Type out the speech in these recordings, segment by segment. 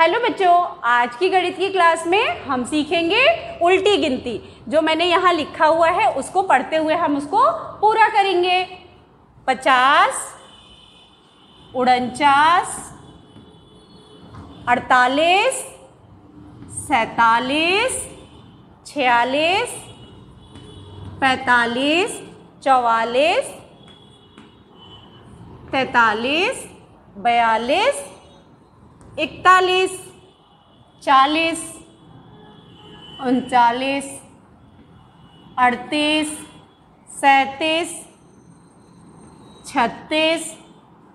Hello बच्चों, आज की गणित की क्लास में हम सीखेंगे उल्टी गिनती। जो मैंने यहाँ लिखा हुआ है, उसको पढ़ते हुए हम उसको पूरा करेंगे। पचास, उनचास, अड़तालीस, सैतालीस, छियालीस, पैंतालीस, चौवालीस, तैतालीस, बयालीस इकतालीस, चालीस, उनचालीस, अड़तीस, सैंतीस, छत्तीस,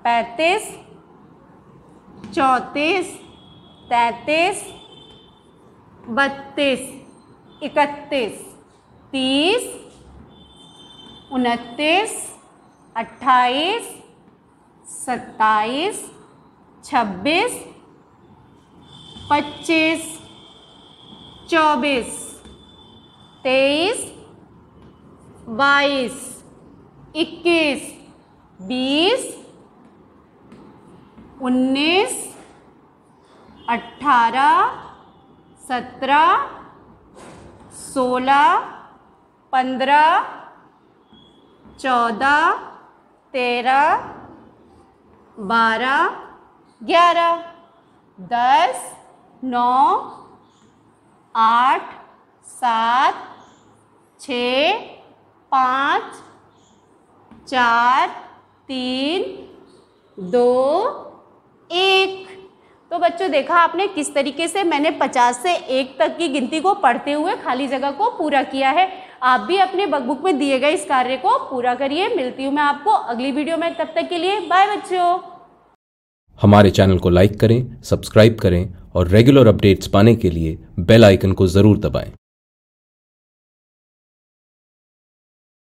पैंतीस, चौंतीस, तैंतीस, बत्तीस, इकतीस, तीस, उनतीस, अट्ठाईस, सत्ताईस, छब्बीस पच्चीस, चौबीस, तेईस, बाईस, इक्कीस, बीस, उन्नीस अट्ठारह सत्रह, सोलह, पंद्रह, चौदह, तेरह, बारह, ग्यारह, दस नौ, आठ, सात, छ, पाँच, चार, तीन, दो, एक। तो बच्चों देखा आपने किस तरीके से मैंने 50 से एक तक की गिनती को पढ़ते हुए खाली जगह को पूरा किया है। आप भी अपने बकबुक में दिए गए इस कार्य को पूरा करिए। मिलती हूँ मैं आपको अगली वीडियो में। तब तक के लिए बाय बच्चों। हमारे चैनल को लाइक करें, सब्सक्राइब करें और रेगुलर अपडेट्स पाने के लिए बेल आइकन को ज़रूर दबाएँ।